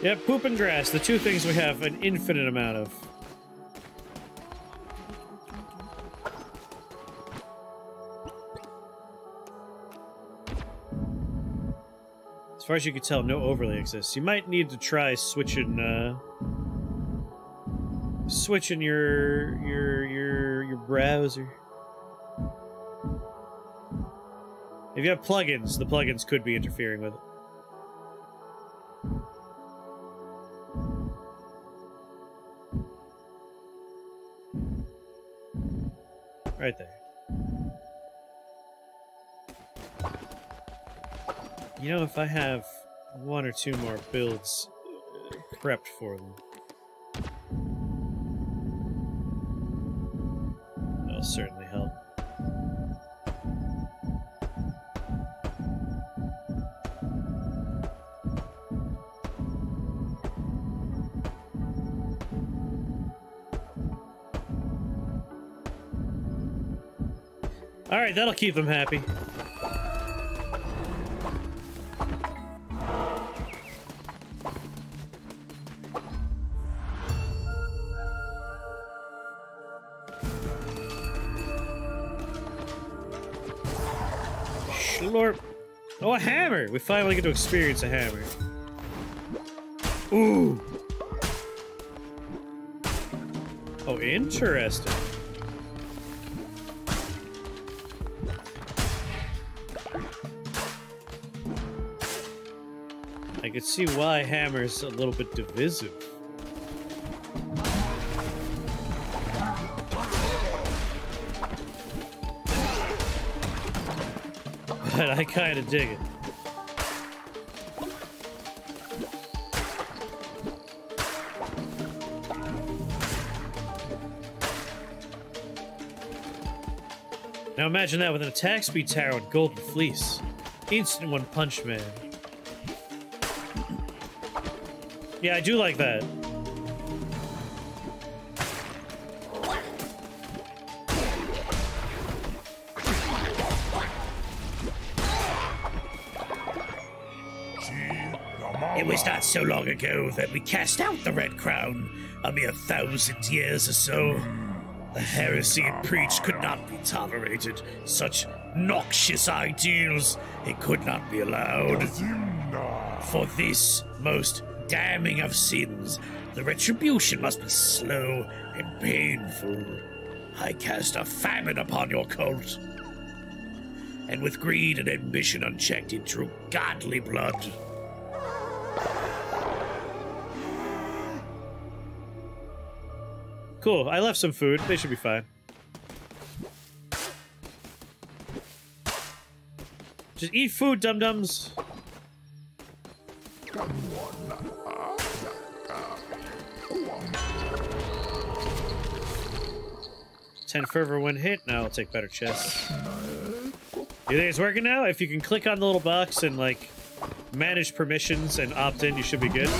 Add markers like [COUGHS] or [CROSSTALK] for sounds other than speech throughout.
Yeah, poop and grass, the two things we have an infinite amount of. As far as you can tell, no overlay exists. You might need to try switching, uh... Switching your... your... your... your browser. If you have plugins, the plugins could be interfering with it. Right there. You know, if I have one or two more builds uh, prepped for them, that'll certainly help. All right, that'll keep them happy. Schlorp. Oh, a hammer! We finally get to experience a hammer. Ooh. Oh, interesting. See why hammer's a little bit divisive. [LAUGHS] But I kind of dig it. Now imagine that with an attack speed tower and golden fleece. Instant one punch man. Yeah, I do like that. It was not so long ago that we cast out the Red Crown, a mere thousand years or so. The heresy it preached could not be tolerated. Such noxious ideals, it could not be allowed. For this most damning of sins, the retribution must be slow and painful. I cast a famine upon your cult. And with greed and ambition unchecked, it drew godly blood. Cool. I left some food. They should be fine. Just eat food, dum dums. Ten fervor when hit. Now I'll take better chests. You think it's working now? If you can click on the little box and like manage permissions and opt in, you should be good.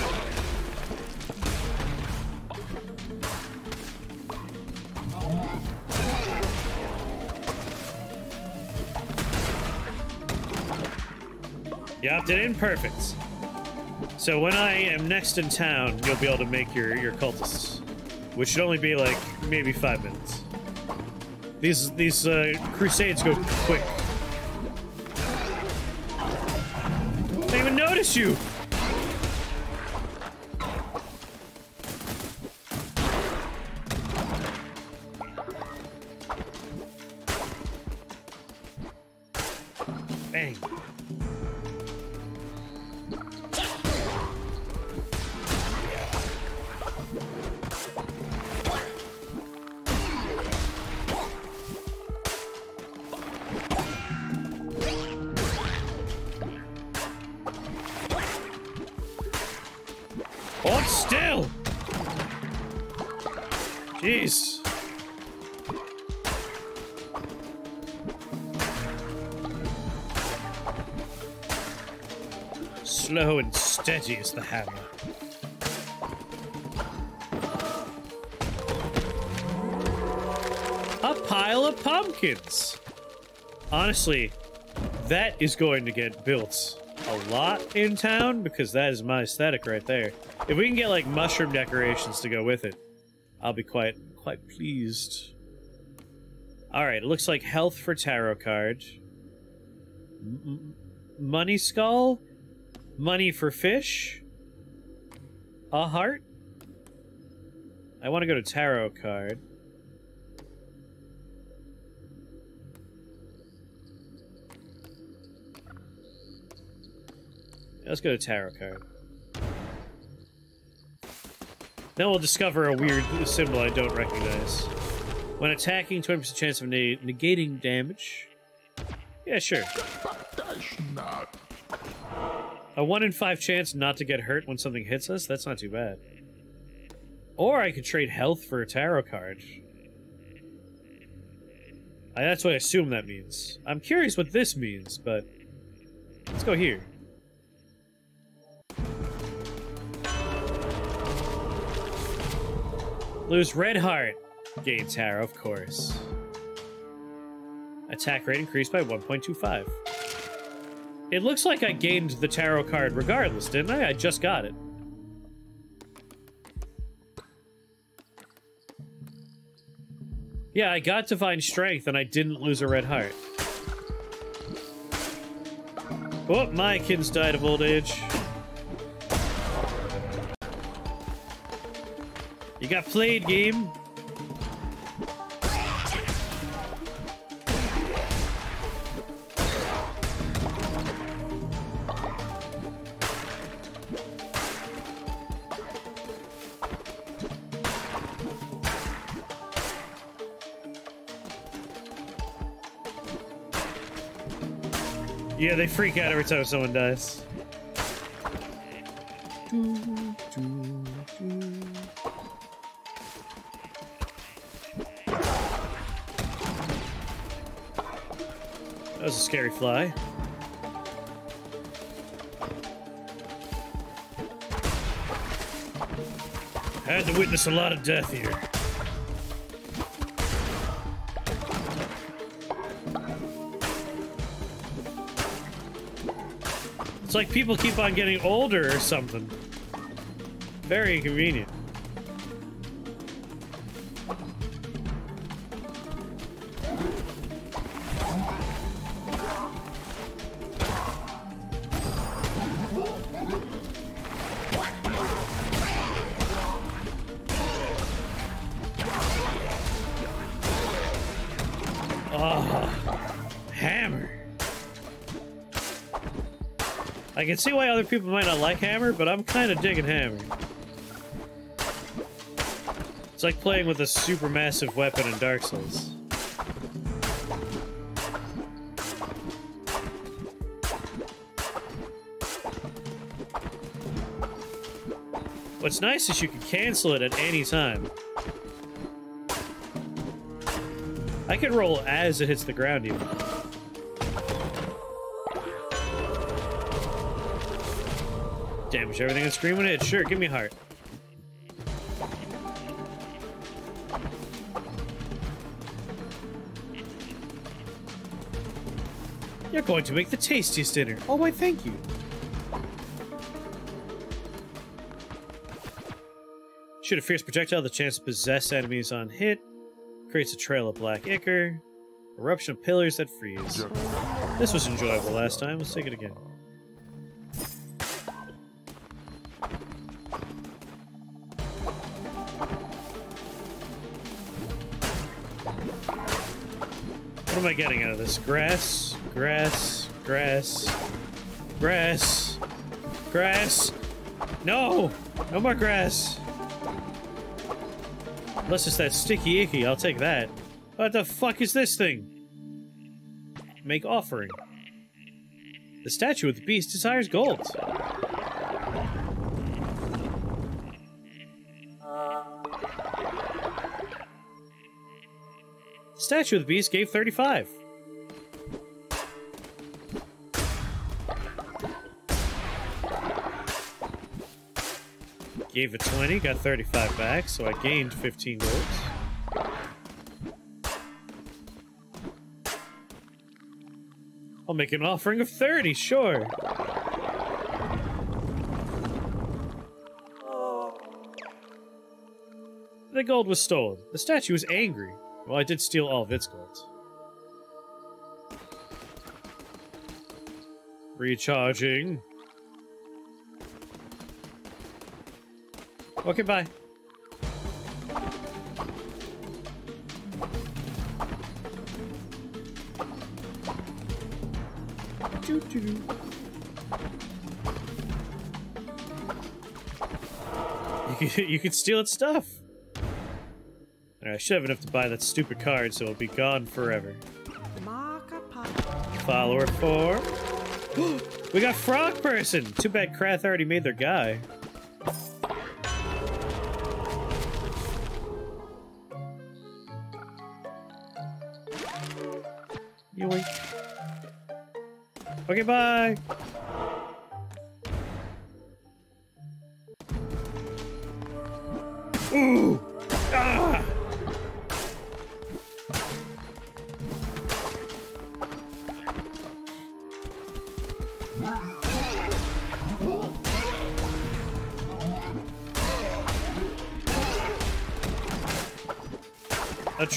You opted in? Perfect. So when I am next in town, you'll be able to make your, your cultists. Which should only be like maybe five minutes. These these uh, crusades go quick. I even notice you! Steady the hammer. A pile of pumpkins! Honestly, that is going to get built a lot in town because that is my aesthetic right there. If we can get like mushroom decorations to go with it, I'll be quite quite pleased. All right, it looks like health for tarot card. M money skull, money for fish, a heart. I want to go to tarot card. Let's go to tarot card. Then we'll discover a weird symbol I don't recognize. When attacking, 20% chance of ne negating damage. Yeah, sure. A 1 in 5 chance not to get hurt when something hits us? That's not too bad. Or I could trade health for a tarot card. I, that's what I assume that means. I'm curious what this means, but... Let's go here. Lose red heart. Gain tarot, of course. Attack rate increased by 1.25. It looks like I gained the tarot card regardless, didn't I? I just got it. Yeah, I got Divine Strength and I didn't lose a red heart. Oh, my kids died of old age. You got played, game. They freak out every time someone dies. That was a scary fly. Had to witness a lot of death here. It's like people keep on getting older or something. Very inconvenient. I can see why other people might not like Hammer, but I'm kind of digging Hammer. It's like playing with a super massive weapon in Dark Souls. What's nice is you can cancel it at any time. I can roll as it hits the ground even. Damage everything screen when it. Sure, give me a heart. You're going to make the tastiest dinner. Oh, why, thank you. Shoot a fierce projectile, the chance to possess enemies on hit. Creates a trail of black ichor. Eruption of pillars that freeze. This was enjoyable last time. Let's take it again. Am I getting out of this? Grass, grass, grass, grass, grass. No! No more grass. Unless it's that sticky icky, I'll take that. What the fuck is this thing? Make offering. The statue of the beast desires gold. Statue of the Beast gave 35. Gave it 20, got 35 back, so I gained 15 votes. I'll make an offering of 30, sure. The gold was stolen. The statue was angry. Well, I did steal all of its gold. Recharging. Okay, bye. Doo -doo. You could, you could steal its stuff. I should have enough to buy that stupid card, so it'll be gone forever. Follower four. [GASPS] we got Frog Person! Too bad Krath already made their guy. Yoink. Okay, bye!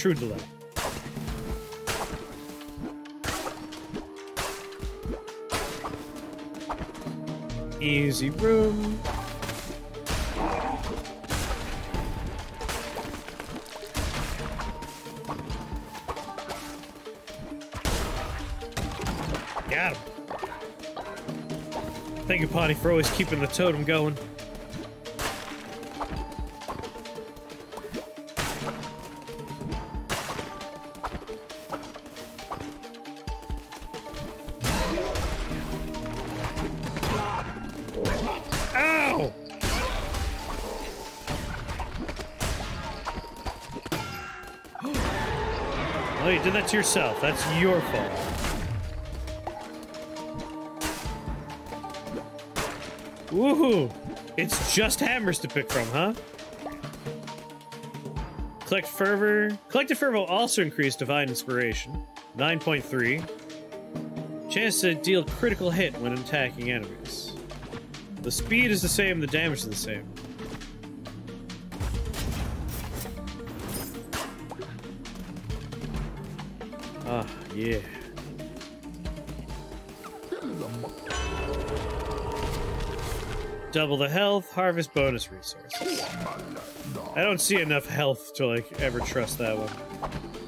True delight. Easy room. Got him. Thank you, Potty, for always keeping the totem going. You did that to yourself. That's your fault. Woohoo! It's just hammers to pick from, huh? Collect fervor. Collected fervor will also increase divine inspiration. 9.3. Chance to deal critical hit when attacking enemies. The speed is the same, the damage is the same. Yeah. Double the health, harvest bonus resources. I don't see enough health to like ever trust that one.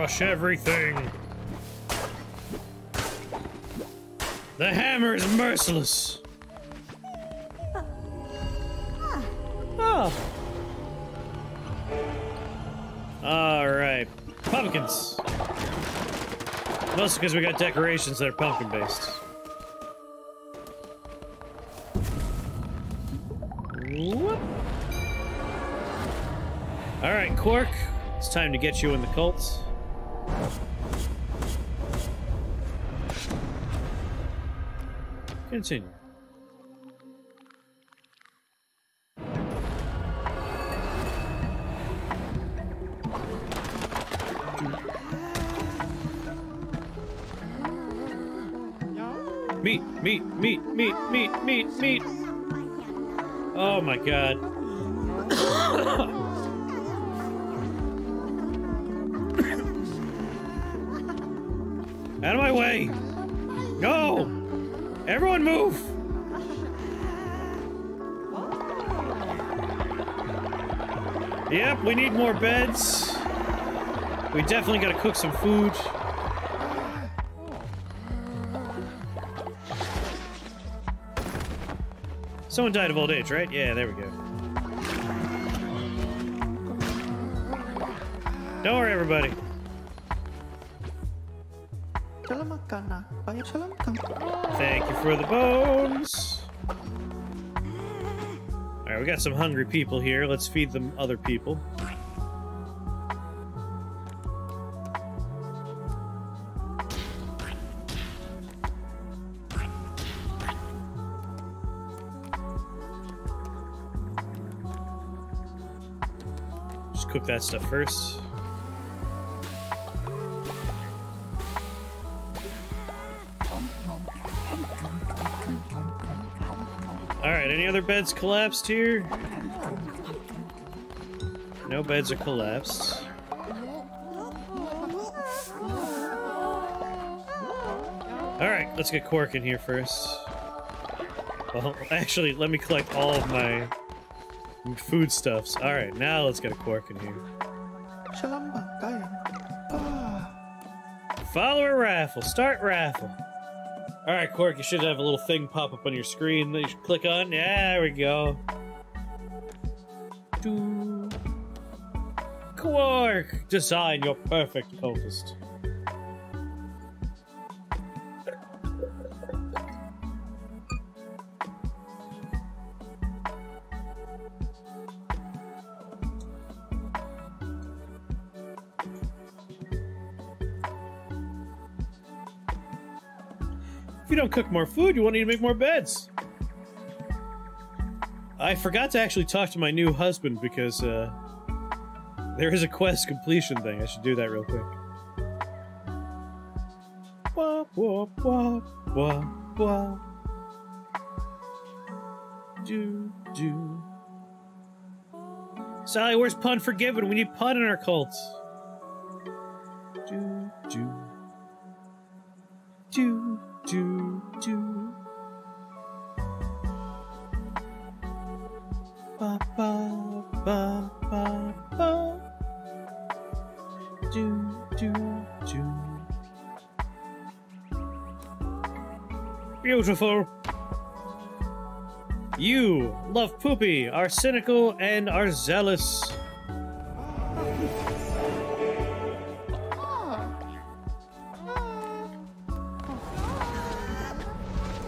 Crush everything. The hammer is merciless. Oh. All right. Pumpkins. Mostly because we got decorations that are pumpkin based. Whoop. All right, Quark. It's time to get you in the cults. Continue. Meat, meat, meat, meat, meat, meat, meat. Oh my god. Move! Yep, we need more beds. We definitely gotta cook some food. Someone died of old age, right? Yeah, there we go. Don't worry, everybody. Thank you for the bones. Alright, we got some hungry people here. Let's feed them other people. Just cook that stuff first. Other beds collapsed here? No beds are collapsed. Alright, let's get Quark in here first. Well, actually, let me collect all of my foodstuffs. Alright, now let's get a Quark in here. Ah. Follower raffle. Start raffle. Alright, Quark, you should have a little thing pop up on your screen that you should click on. Yeah, there we go. Do. Quark! Design your perfect cultist. You cook more food, you won't need to make more beds. I forgot to actually talk to my new husband because uh, there is a quest completion thing. I should do that real quick. Wah, wah, wah, wah, wah. Do, do. Sally, where's pun forgiven? We need pun in our cults. Do, do, do. Beautiful. You love Poopy, are cynical and are zealous.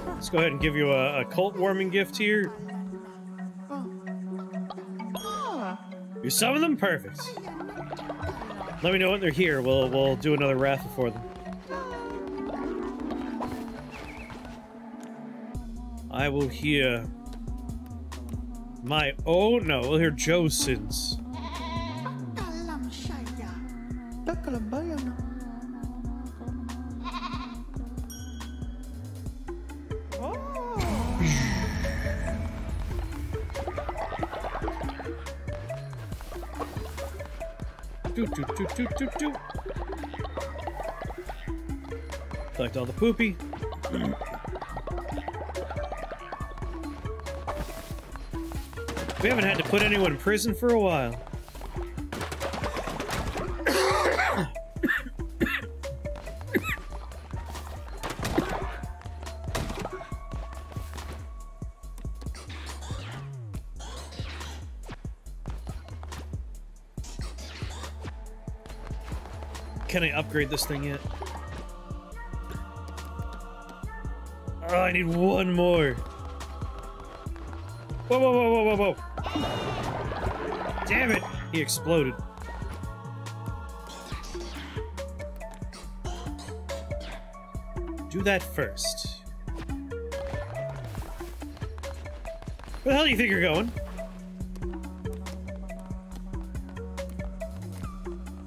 Let's go ahead and give you a, a cult warming gift here. You summon them? Perfect. Let me know when they're here. We'll we'll do another raffle for them. I will hear my oh no, we'll hear Joe's sins. Do. Collect all the poopy. We haven't had to put anyone in prison for a while. Can I upgrade this thing yet? Oh, I need one more. Whoa, whoa, whoa, whoa, whoa, whoa. Damn it! He exploded. Do that first. Where the hell do you think you're going?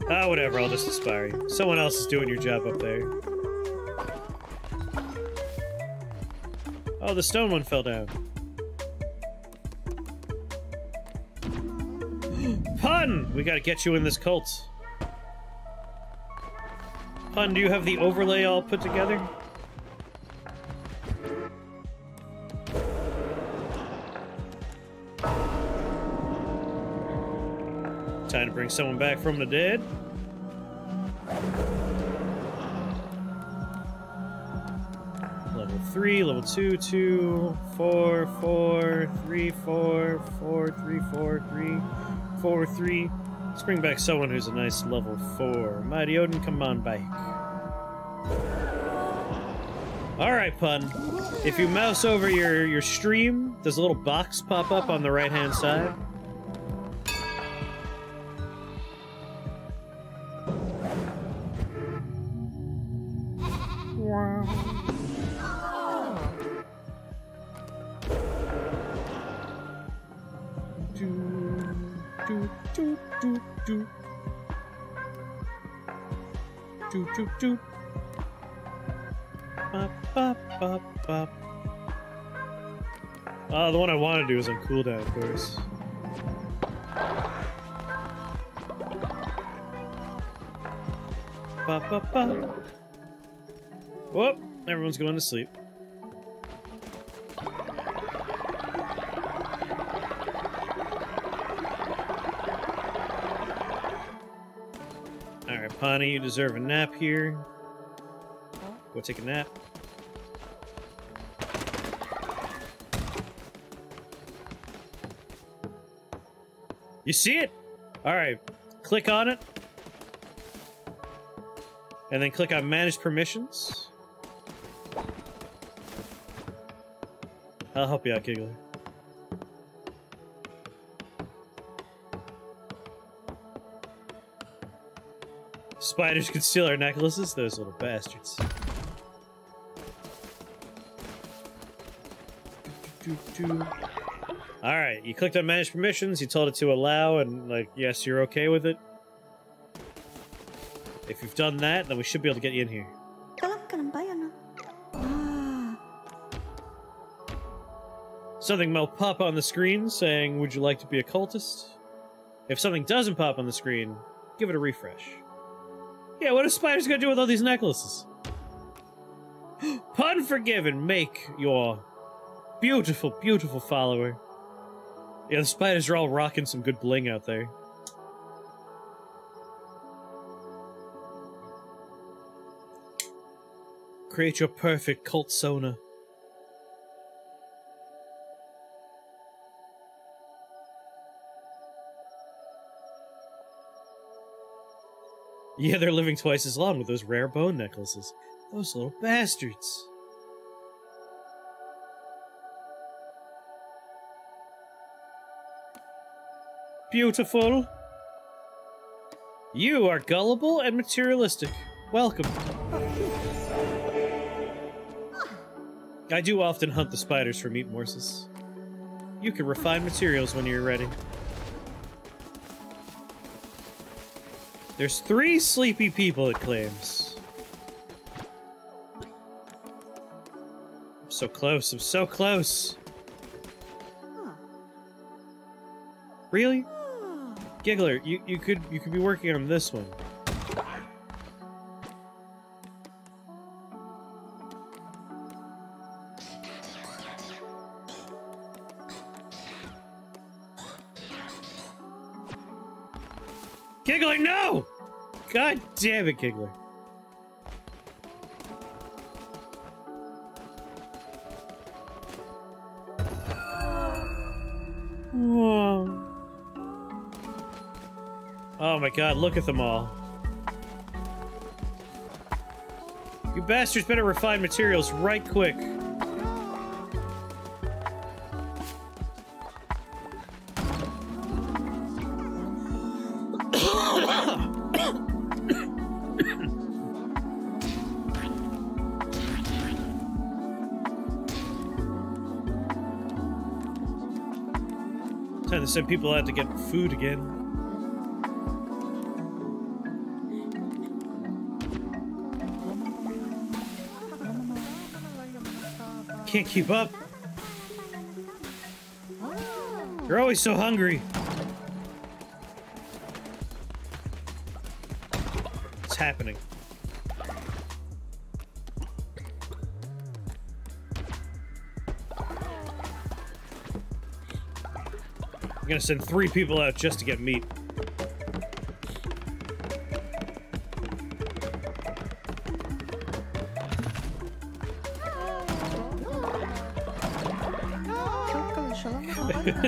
Ah, whatever, I'll just inspire you. Someone else is doing your job up there. Oh, the stone one fell down. [GASPS] Pun! We gotta get you in this cult. Pun, do you have the overlay all put together? Bring someone back from the dead. Level three, level two, two, four, four, three, four, four, three, four, three, four, three. Let's bring back someone who's a nice level four. Mighty Odin, come on back. Alright, Pun. If you mouse over your, your stream, does a little box pop up on the right-hand side? Uh, the one I want to do is on cooldown, of course. Bop, bop, bop. Whoop! Everyone's going to sleep. Alright, Pawnee, you deserve a nap here. Go take a nap. You see it? Alright, click on it. And then click on Manage Permissions. I'll help you out, Giggler. Spiders could steal our necklaces? Those little bastards. Alright, you clicked on manage permissions, you told it to allow, and like, yes, you're okay with it. If you've done that, then we should be able to get you in here. Something will pop on the screen saying, would you like to be a cultist? If something doesn't pop on the screen, give it a refresh. Yeah, what are spiders gonna do with all these necklaces? [GASPS] Pun forgiven, make your beautiful, beautiful follower. Yeah, the spiders are all rocking some good bling out there. Create your perfect cult sona. Yeah, they're living twice as long with those rare bone necklaces. Those little bastards. Beautiful. You are gullible and materialistic. Welcome. I do often hunt the spiders for meat morsels. You can refine materials when you're ready. There's three sleepy people, it claims. I'm so close, I'm so close. Really? Giggler, you, you could you could be working on this one. Giggler, no! God damn it, Giggler. God, look at them all. You bastards better refine materials right quick. [COUGHS] Time to send people out to get food again. Can't keep up. You're always so hungry. What's happening? I'm gonna send three people out just to get meat.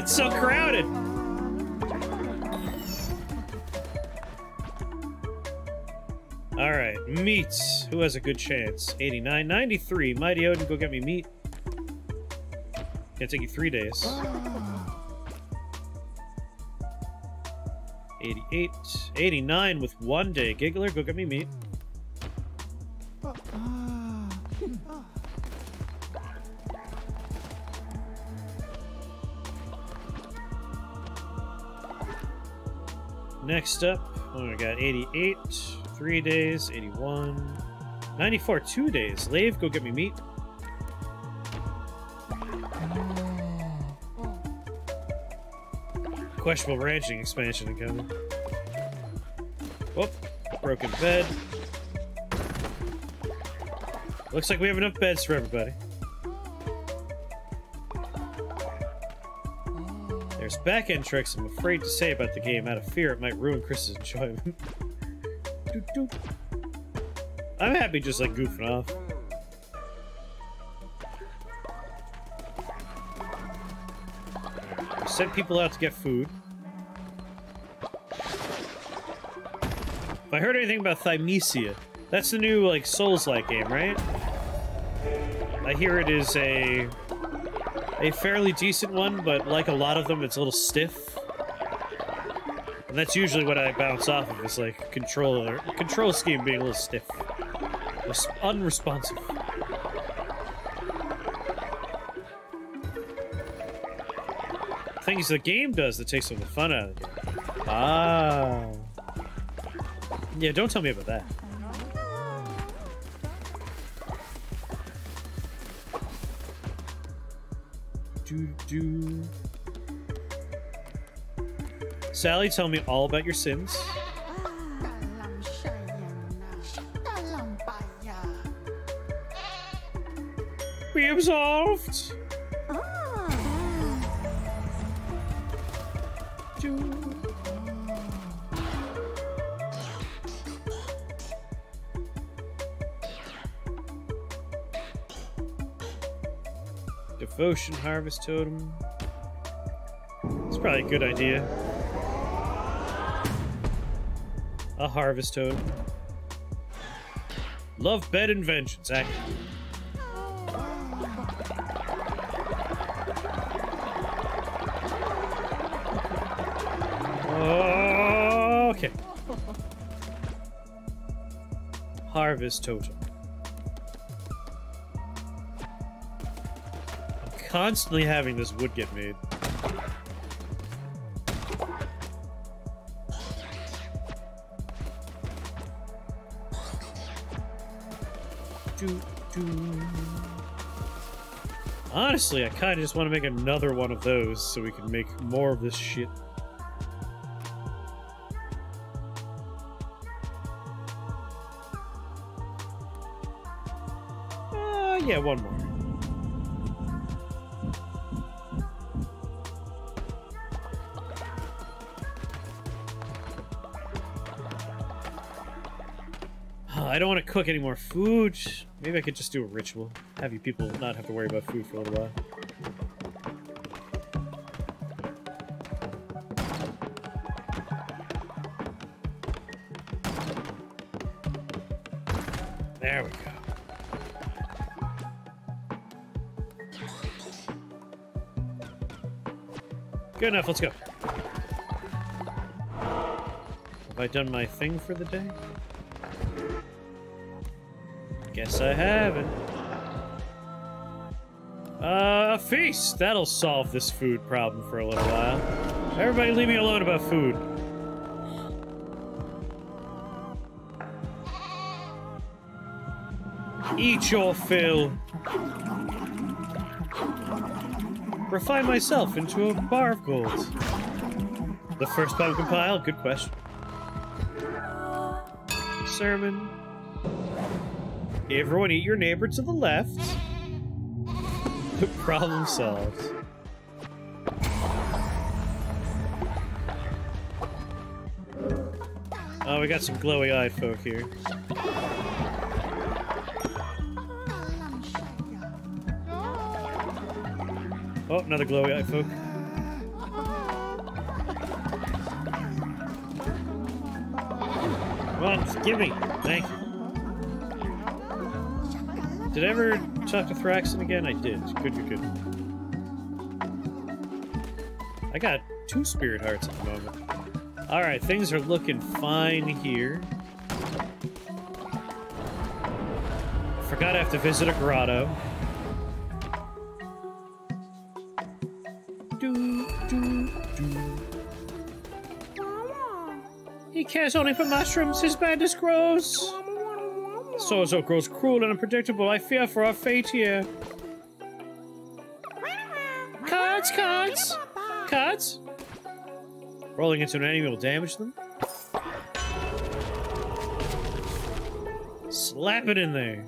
It's so crowded. All right, meats. Who has a good chance? 89, 93. Mighty Odin, go get me meat. Gonna take you three days. 88, 89 with one day. Giggler, go get me meat. Next up, oh, we got 88, three days, 81, 94, two days. Lave, go get me meat. Questionable ranching expansion incoming. Whoop, broken bed. Looks like we have enough beds for everybody. There's back-end tricks I'm afraid to say about the game out of fear it might ruin Chris's enjoyment. [LAUGHS] I'm happy just like goofing off. We sent people out to get food. If I heard anything about Thymesia, that's the new like Souls-like game, right? I hear it is a a fairly decent one, but like a lot of them, it's a little stiff. And that's usually what I bounce off of, is like controller control scheme being a little stiff. Res- unresponsive. Things the game does that takes some of the fun out of it. Ah. Yeah, don't tell me about that. Do. Sally, tell me all about your sins. Dalam sayangnya, dalam bayar. Be absolved. Devotion Harvest Totem. It's probably a good idea. A Harvest Totem. Love Bed Inventions, active. Eh? Okay. Harvest Totem. Constantly having this wood get made. Honestly, I kind of just want to make another one of those so we can make more of this shit. Uh, yeah, one more. Cook any more food. Maybe I could just do a ritual. Have you people not have to worry about food for a little while. There we go. Good enough, let's go. Have I done my thing for the day? Guess I haven't. Uh, a feast! That'll solve this food problem for a little while. Everybody leave me alone about food. Eat your fill. Refine myself into a bar of gold. The first pumpkin pile? Good question. Sermon. Everyone eat your neighbor to the left. [LAUGHS] Problem solved. Oh, we got some glowy-eyed folk here. Oh, another glowy-eyed folk. Come on, give me. Thank you. Did I ever talk to Thraxon again? I did. Good, good, good. I got two spirit hearts at the moment. Alright, things are looking fine here. Forgot I have to visit a grotto. Do, do, do. He cares only for mushrooms. His madness grows. Sozo grows cruel and unpredictable. I fear for our fate here. Cards, cards, cards. Rolling into an enemy will damage them. Slap it in there.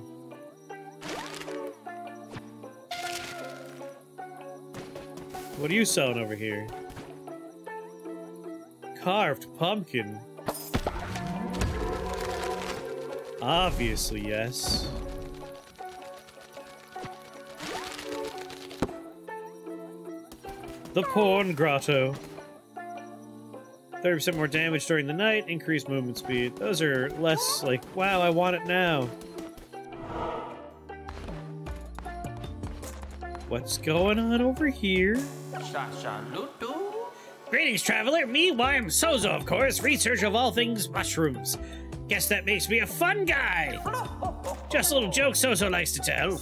What are you selling over here? Carved pumpkin. Obviously, yes. The Porn Grotto. 30% more damage during the night, increased movement speed. Those are less like, wow, I want it now. What's going on over here? Greetings, traveler. Me, why I'm Sozo, of course, researcher of all things mushrooms. Guess that makes me a fun guy. Just little joke Sozo likes to tell.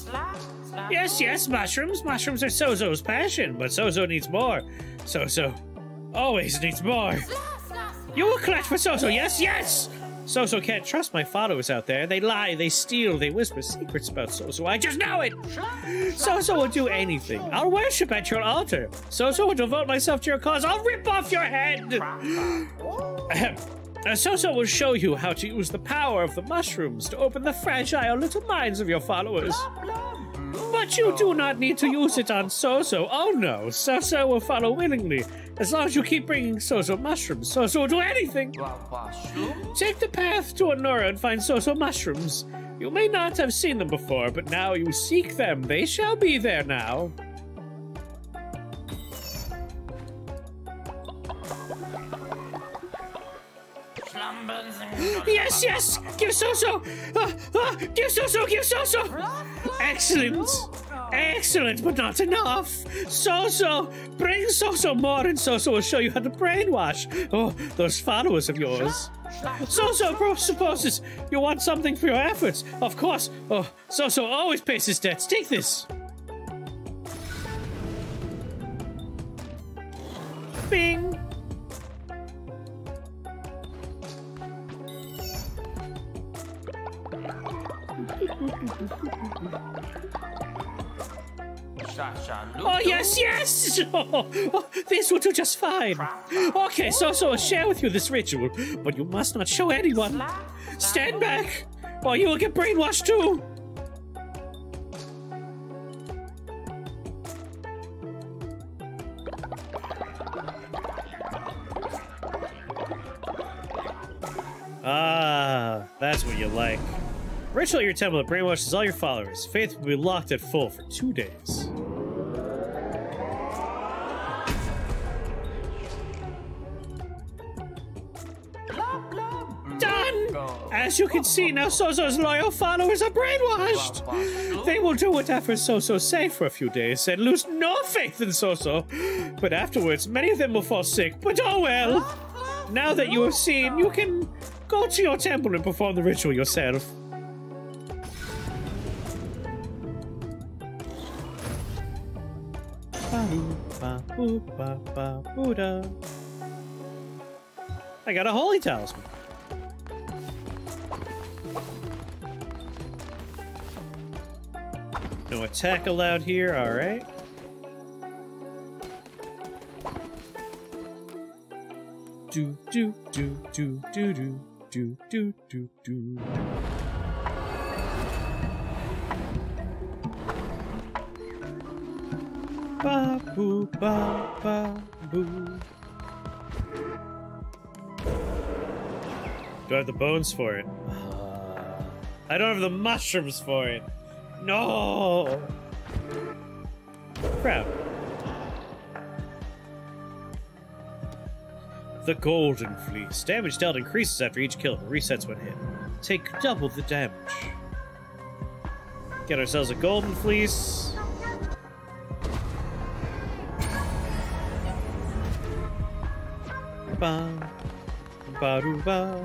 Yes, yes, mushrooms. Mushrooms are Sozo's passion, but Sozo needs more. Sozo always needs more. You will collect for Sozo, yes, yes! Sozo can't trust my followers out there. They lie, they steal, they whisper secrets about Sozo. I just know it! Sozo will do anything. I'll worship at your altar. Sozo will devote myself to your cause. I'll rip off your head! [LAUGHS] Uh, Sozo will show you how to use the power of the mushrooms to open the fragile little minds of your followers. But you do not need to use it on Sozo. Oh no, Sozo will follow willingly. As long as you keep bringing Sozo mushrooms, Sozo will do anything. Take the path to Anura and find Sozo mushrooms. You may not have seen them before, but now you seek them. They shall be there now. Yes, yes! Give Sozo! Uh, uh, give Sozo! Give Sozo! Excellent! Excellent, but not enough! Sozo! Bring Sozo more and Sozo will show you how to brainwash! Oh, those followers of yours! Sozo supposes you want something for your efforts! Of course! Oh, Sozo always pays his debts! Take this! Bing! Oh, yes, yes! [LAUGHS] Oh, this will do just fine. Okay, so so I'll share with you this ritual, but you must not show anyone. Stand back, or you will get brainwashed too. Ritual at your temple that brainwashes all your followers. Faith will be locked at full for two days. As you can see, now Sozo's loyal followers are brainwashed. They will do whatever Sozo say for a few days and lose no faith in Sozo. But afterwards, many of them will fall sick. But oh well. Now that you have seen, you can go to your temple and perform the ritual yourself. Ba-doo-ba-boo-ba-ba-boo-da. I got a holy talisman. No attack allowed here, alright. Do do do do do do do do do do. Ba boo ba ba boo. Do I have the bones for it? Uh. I don't have the mushrooms for it. No. Crap. The Golden Fleece. Damage dealt increases after each kill, but resets when hit. Take double the damage. Get ourselves a Golden Fleece. Ba, ba, doo, ba.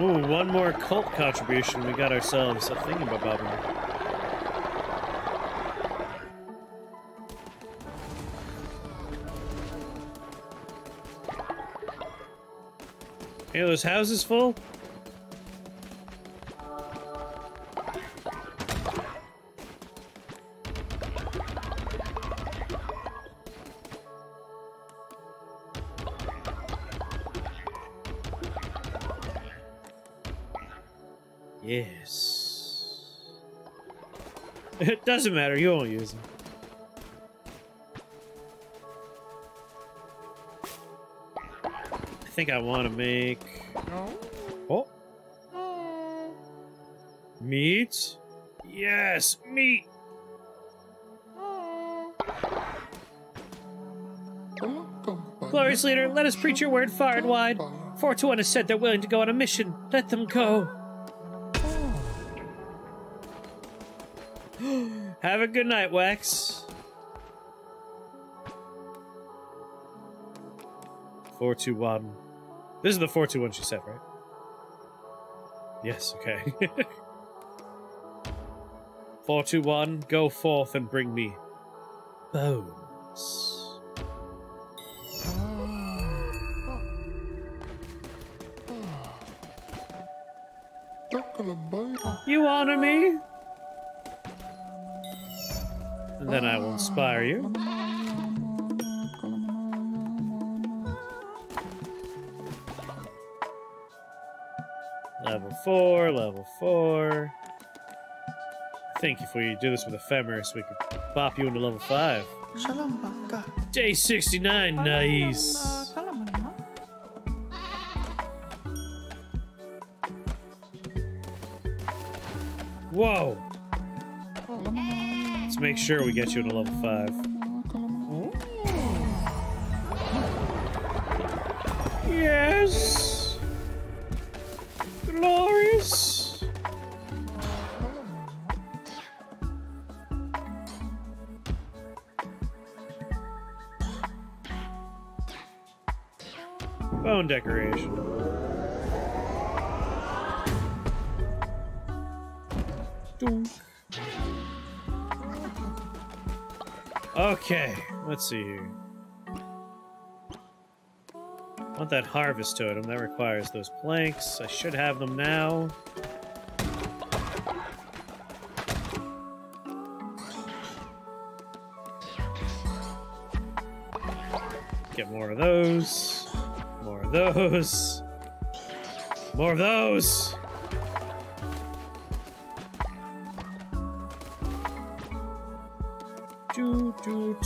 Ooh, one more cult contribution. We got ourselves a thingamabobber. Hey, those houses full? Doesn't matter, you won't use them. I think I want to make... Oh. Uh. Meat? Yes, meat! Glorious leader, let us preach your word far and wide. Four to one has said they're willing to go on a mission. Let them go. Have a good night, Wax. Four two one. This is the four two one she said, right? Yes. Okay. [LAUGHS] four two one. Go forth and bring me bones. You honor me, then I will inspire you. Level four, level four. I think if we do this with ephemeris. We could bop you into level five. Shalom baka. Day 69, nice. Make sure we get you into level five. Yes. Let's see here. Want that harvest totem, that requires those planks. I should have them now. Get more of those. More of those. More of those.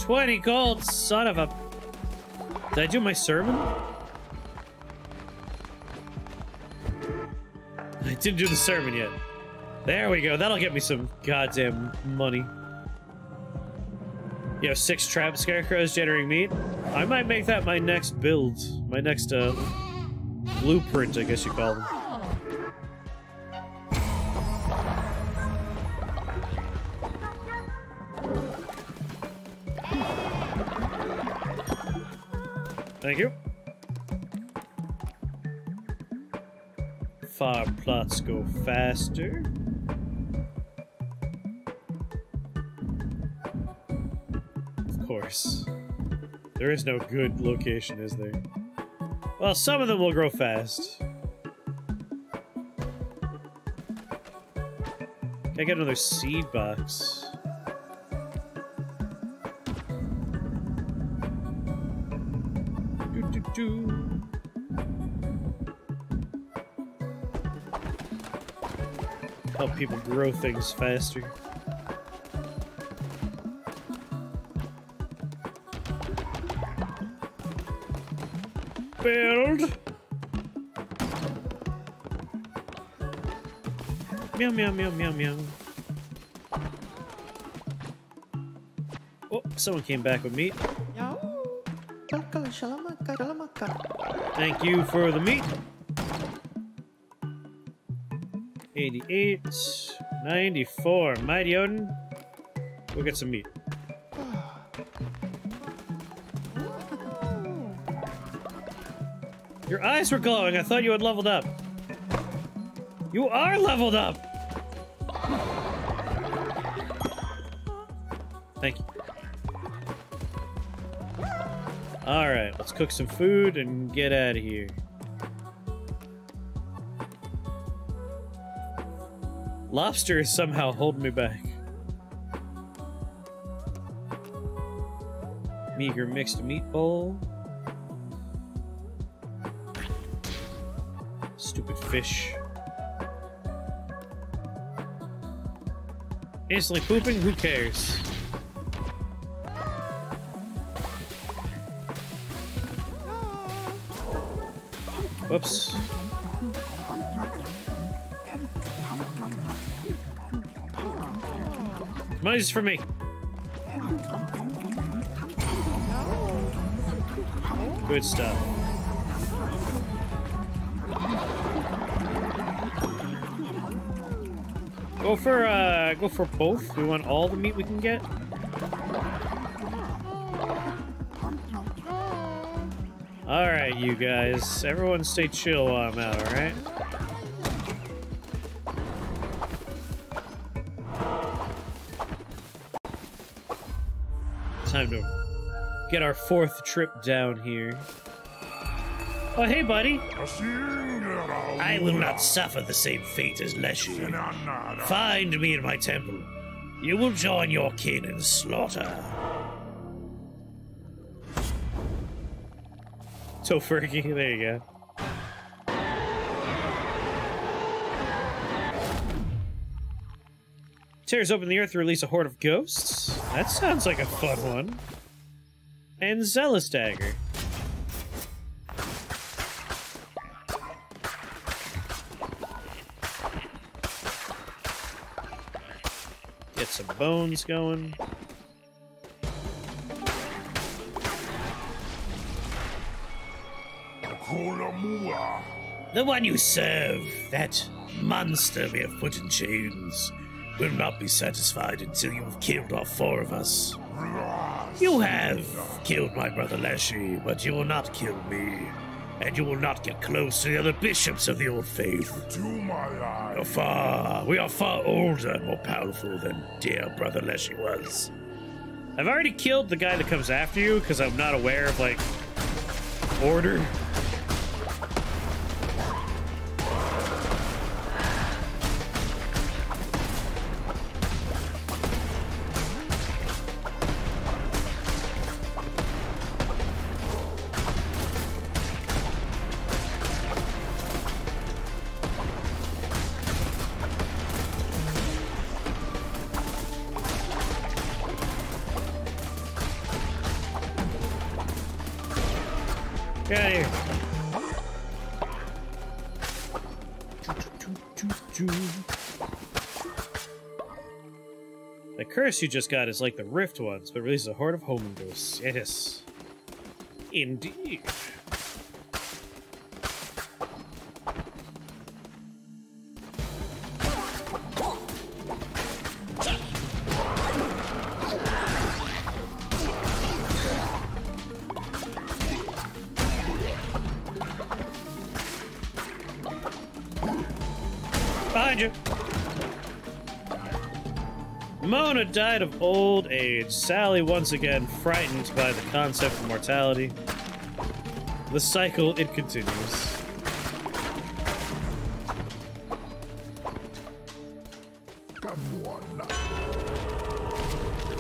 20 gold, son of a... Did I do my sermon? I didn't do the sermon yet. There we go. That'll get me some goddamn money. You have six trap scarecrows generating meat. I might make that my next build. My next, uh, blueprint, I guess you call them. Thank you. Farm plots go faster. Of course. There is no good location, is there? Well, some of them will grow fast. Can I get another seed box? Do, do, do. Help people grow things faster. Build. Meow meow meow meow meow. Oh, someone came back with meat. Yo. Thank you for the meat. 88, 94. Mighty Odin. We'll get some meat. Your eyes were glowing. I thought you had leveled up. You are leveled up! Alright, let's cook some food and get out of here. Lobster is somehow holding me back. Meager mixed meat bowl. Stupid fish. Instantly pooping? Who cares? Whoops. Money's for me. Good stuff. Go for uh go for both. We want all the meat we can get. Alright, you guys. Everyone stay chill while I'm out, alright? Time to get our fourth trip down here. Oh, hey, buddy. I will not suffer the same fate as Leshy. Find me in my temple. You will join your kin in slaughter. [LAUGHS] Tofurky, there you go. Tears open the earth to release a horde of ghosts. That sounds like a fun one. And Zealous Dagger. Get some bones going. The one you serve, that monster we have put in chains, will not be satisfied until you have killed all four of us. You have killed my brother Leshy, but you will not kill me. And you will not get close to the other bishops of the old faith. We are far, we are far older and more powerful than dear brother Leshy was. I've already killed the guy that comes after you because I'm not aware of, like, order. Curse you just got is like the rift ones, but releases a horde of homing ghosts. Yes. Indeed. Mona died of old age. Sally once again frightened by the concept of mortality. The cycle, it continues.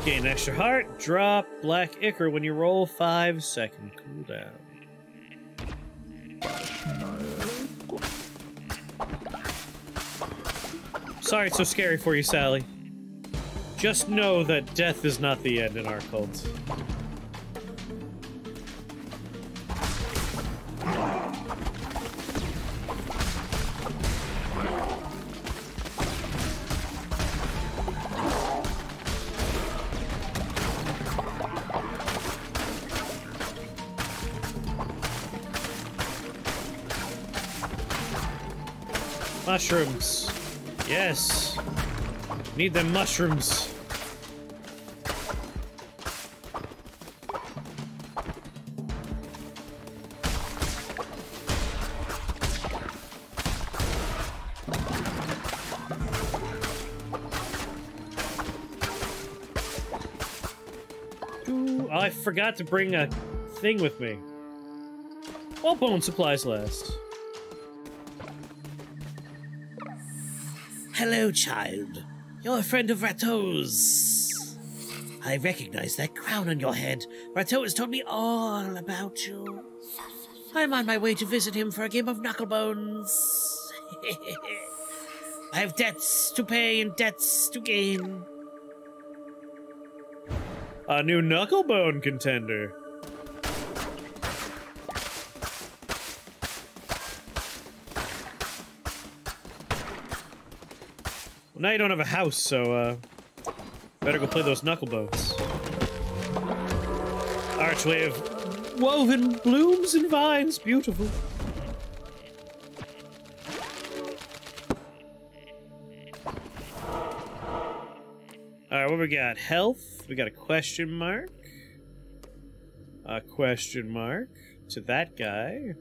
Gain extra heart, drop black ichor when you roll 5 second cooldown. Sorry it's so scary for you, Sally. Just know that death is not the end in our cult. Mushrooms. Yes. Need them mushrooms. Forgot to bring a thing with me. All bone supplies last. Hello, child. You're a friend of Ratau's. I recognize that crown on your head. Rateau has told me all about you. I'm on my way to visit him for a game of knucklebones. [LAUGHS] I have debts to pay and debts to gain. A new knucklebone contender. Well, now you don't have a house, so uh, better go play those knucklebones. Archway of woven blooms and vines, beautiful. What we got? Health. We got a question mark. A question mark to that guy.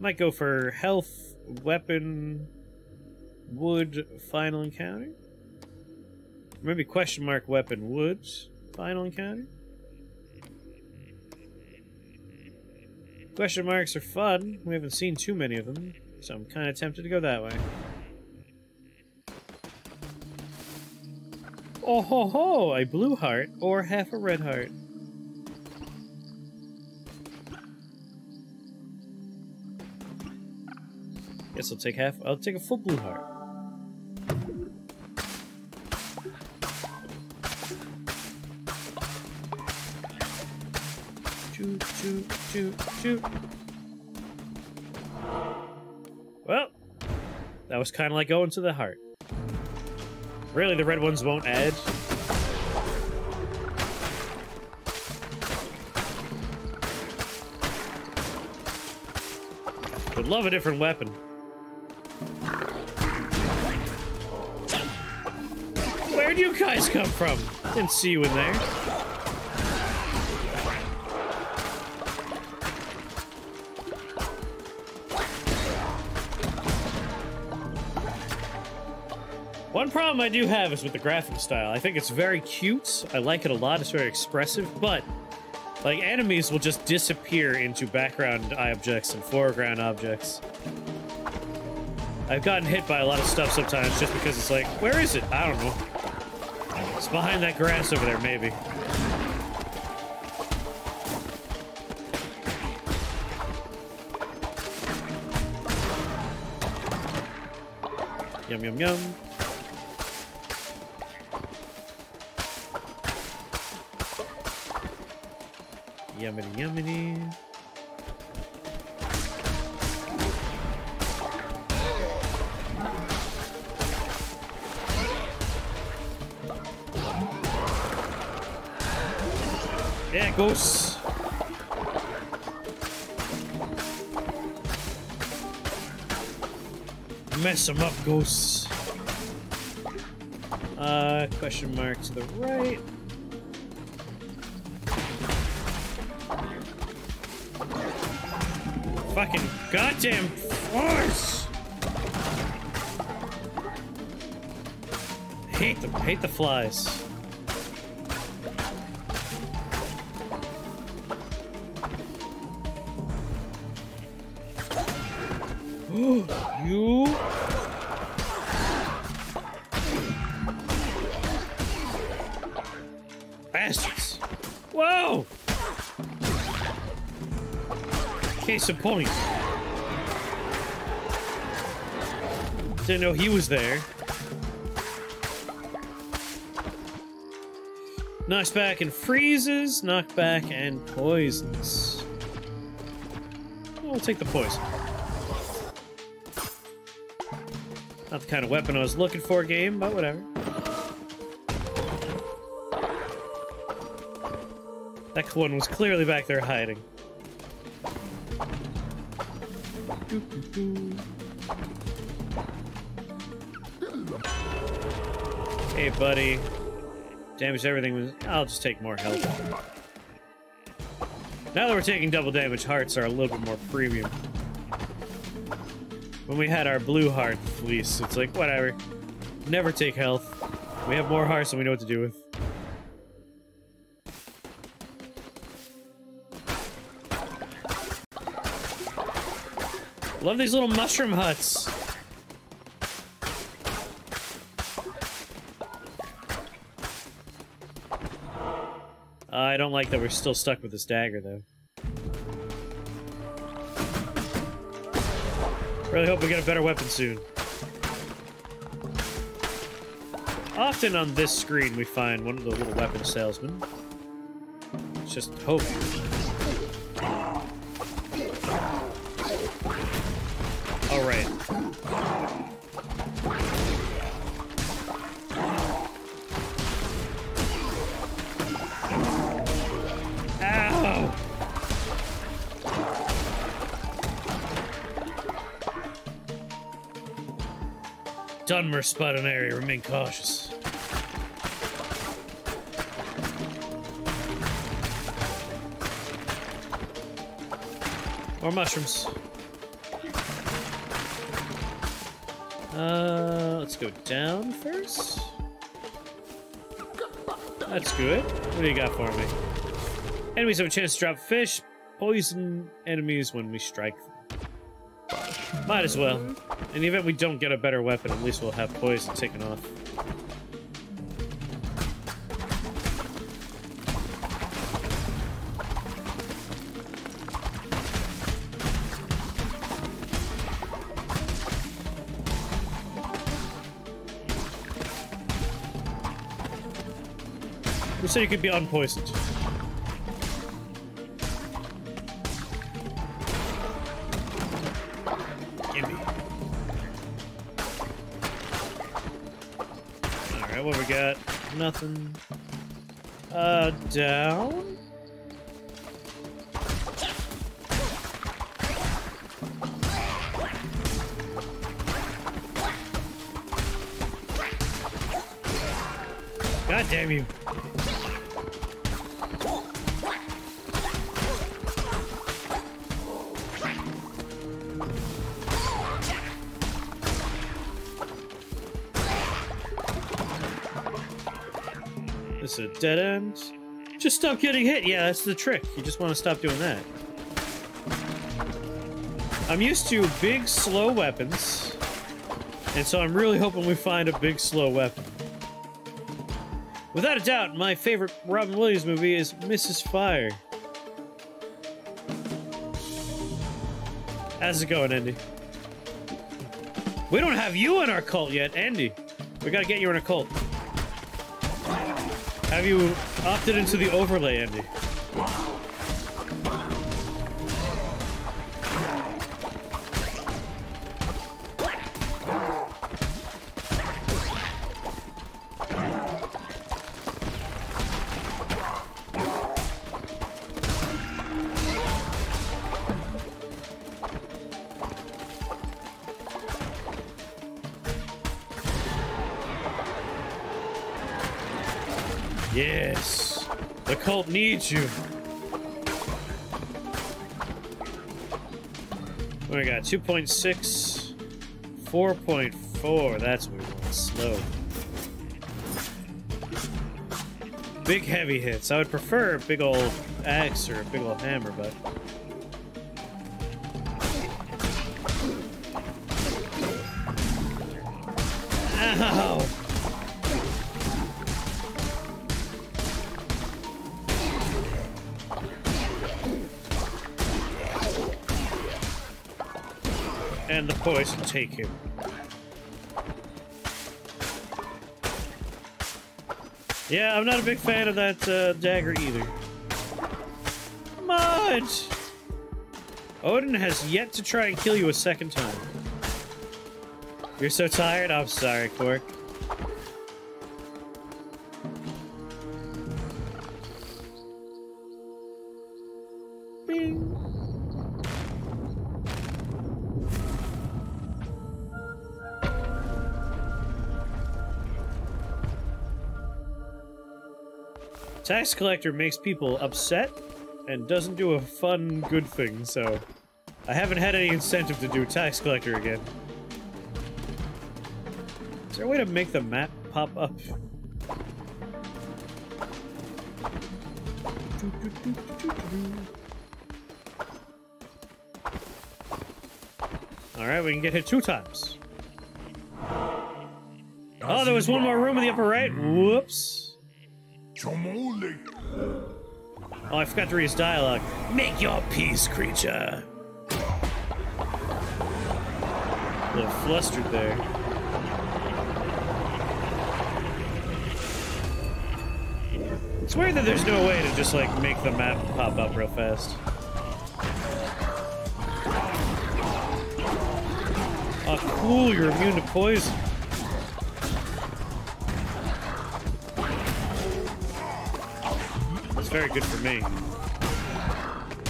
Might go for health, weapon, wood, final encounter. Maybe question mark, weapon, wood, final encounter. Question marks are fun. We haven't seen too many of them, so I'm kind of tempted to go that way. Oh ho ho! A blue heart or half a red heart. Guess I'll take half. I'll take a full blue heart. Shoot, shoot, shoot. Well, that was kind of like going to the heart. Really, the red ones won't add? Would love a different weapon. Where'd you guys come from? Didn't see you in there. Problem I do have is with the graphic style. I think it's very cute. I like it a lot. It's very expressive, but like enemies will just disappear into background objects and foreground objects. I've gotten hit by a lot of stuff sometimes just because it's like, where is it? I don't know. It's behind that grass over there, maybe. Yum, yum, yum. Yummy, yummy. Yeah, ghosts. Mess them up, ghosts. Uh, question mark to the right. Fucking goddamn force! Hate them. Hate the flies. Point. Didn't know he was there. Knocks back and freezes, knock back and poisons. We'll take the poison. Not the kind of weapon I was looking for, game, but whatever. That one was clearly back there hiding. Mm. Hey, buddy. Damage everything. Was... I'll just take more health. Now that we're taking double damage, hearts are a little bit more premium. When we had our blue heart fleece, it's like, whatever. Never take health. We have more hearts than we know what to do with. Love these little mushroom huts. I don't like that we're still stuck with this dagger, though. Really hope we get a better weapon soon. Often on this screen we find one of the little weapon salesmen. It's just hope. Dunmer spot an area. Remain cautious. More mushrooms. Uh, let's go down first. That's good. What do you got for me? Enemies have a chance to drop fish, poison enemies when we strike them. Might as well. In the event we don't get a better weapon, at least we'll have poison taken off. Said you could be unpoisoned? Alright, what we got? Nothing. Uh, down? God damn you. Dead end. Just stop getting hit. Yeah, that's the trick. You just want to stop doing that. I'm used to big, slow weapons. And so I'm really hoping we find a big, slow weapon. Without a doubt, my favorite Robin Williams movie is Mrs. Fire. How's it going, Andy? We don't have you in our cult yet, Andy. We gotta get you in a cult. Have you opted into the overlay, Andy? Needs you. What we got? 2.6, 4.4. That's what we want. Slow. Big heavy hits. I would prefer a big old axe or a big old hammer, but. Ow! And the poison take him. Yeah, I'm not a big fan of that uh, dagger either. Mud! Odin has yet to try and kill you a second time. You're so tired? I'm sorry, Cork. Tax collector makes people upset and doesn't do a fun, good thing, so I haven't had any incentive to do tax collector again. Is there a way to make the map pop up? Alright, we can get hit two times. Oh, there was one more room in the upper right. Whoops. Oh, I forgot to read his dialogue. Make your peace, creature. A little flustered there. It's weird that there's no way to just like make the map pop up real fast. Oh, cool, you're immune to poison. Very good for me.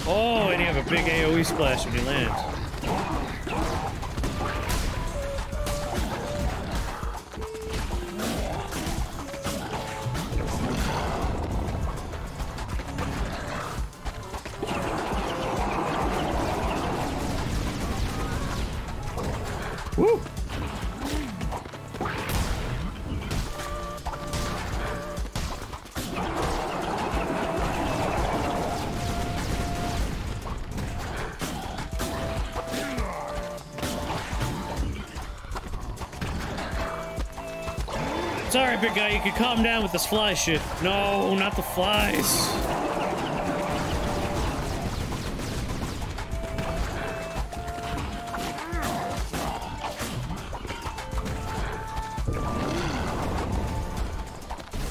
Oh, and you have a big AoE splash when you land. Guy, you could calm down with this fly shit. No, not the flies.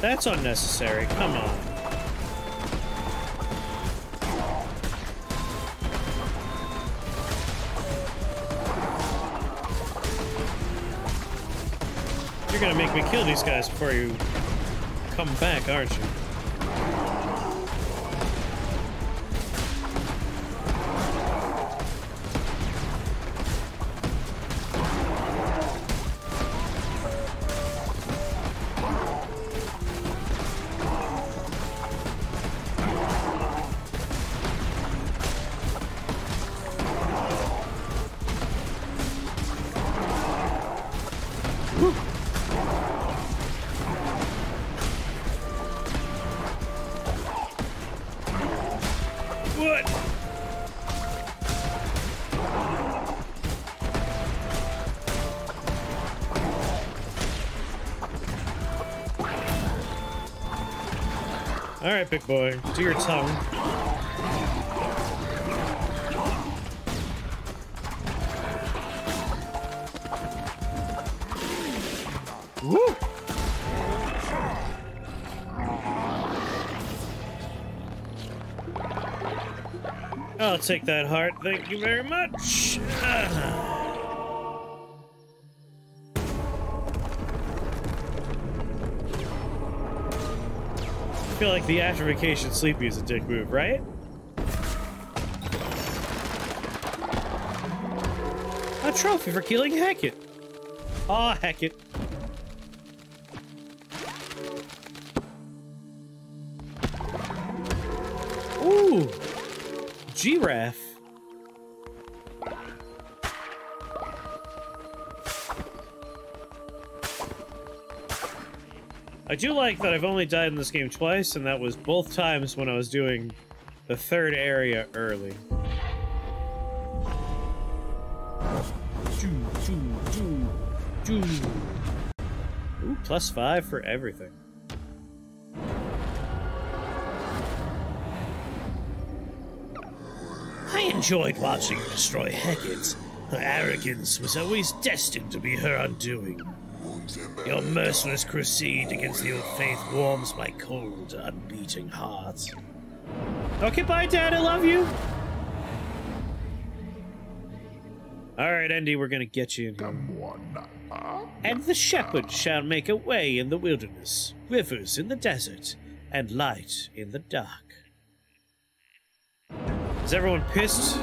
That's unnecessary. Come on. Me kill these guys before you come back, aren't you? All right, big boy, do your tongue. Woo! I'll take that heart. Thank you very much. Ah. Feel like the after sleepy is a dick move, right? A trophy for killing Heket. Aw, Heket. Ooh, giraffe. I do like that I've only died in this game twice, and that was both times when I was doing the third area early. Ooh, plus five for everything. I enjoyed watching her destroy Heket. Her arrogance was always destined to be her undoing. Your merciless crusade against the old faith warms my cold, unbeating heart. Okay, bye, Dad. I love you. All right, Andy, we're gonna get you in here. And the shepherd shall make a way in the wilderness, rivers in the desert, and light in the dark. Is everyone pissed?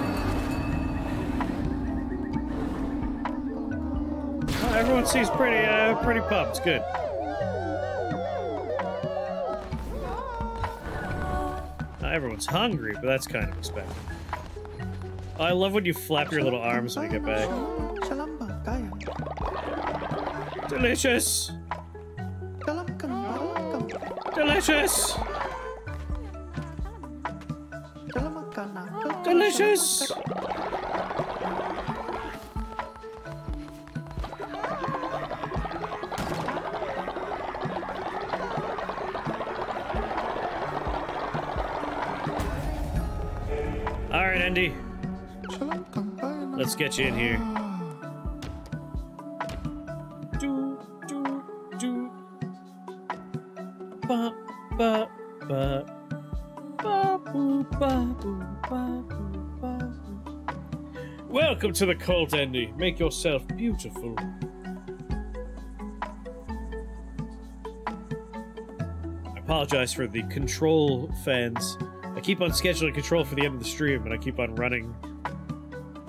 Everyone seems pretty, uh, pretty pumped. Good. Not everyone's hungry, but that's kind of expected. Oh, I love when you flap your little arms when you get back. Delicious! Delicious! Delicious! Andy, let's get you in here. Do, do, do. Ba, ba, ba. Ba, boo, ba, boo, ba, boo, ba, boo. Welcome to the cult, Andy. Make yourself beautiful. I apologize for the control fans. I keep on scheduling control for the end of the stream, and I keep on running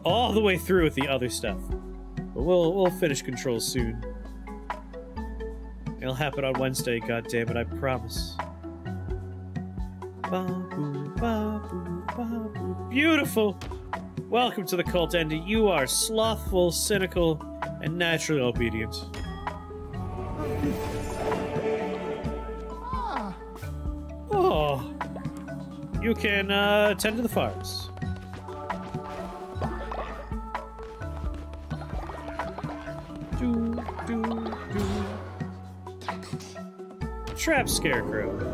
all the way through with the other stuff. But we'll we'll finish control soon. It'll happen on Wednesday, God damn it! I promise. Ba-boo, ba-boo, ba-boo. Beautiful! Welcome to the cult, Andy. You are slothful, cynical, and naturally obedient. Can uh, tend to the farms. Do, do, do. Trap Scarecrow.